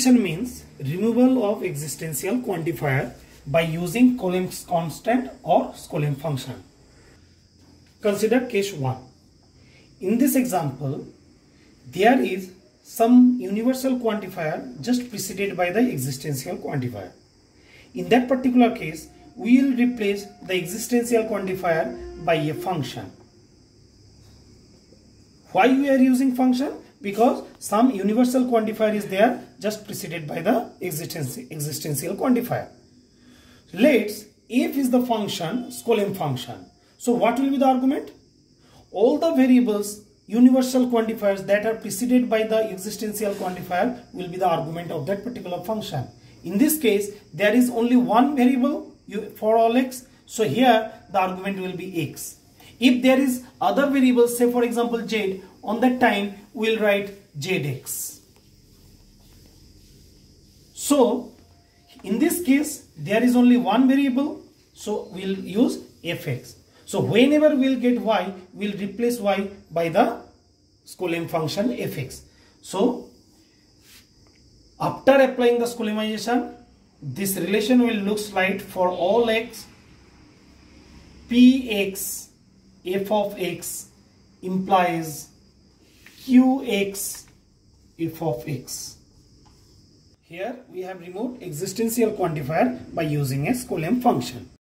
Substitution means removal of existential quantifier by using Skolem's constant or Coulomb function. Consider case 1. In this example, there is some universal quantifier just preceded by the existential quantifier. In that particular case, we will replace the existential quantifier by a function. Why we are using function? Because some universal quantifier is there just preceded by the existential quantifier. Let's if is the function, Skolem function. So what will be the argument? All the variables universal quantifiers that are preceded by the existential quantifier will be the argument of that particular function. In this case, there is only one variable for all x. So here the argument will be x. If there is other variables, say for example z, on that time we will write zx. So in this case, there is only one variable. So we will use fx. So whenever we will get y, we will replace y by the Skolem function fx. So after applying the Skolemization, this relation will look like for all x, px f of x implies qx f of x. Here we have removed existential quantifier by using a Skolem function.